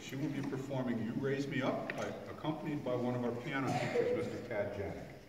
She will be performing You Raise Me Up, accompanied by one of our piano teachers, Mr. Pat Janik.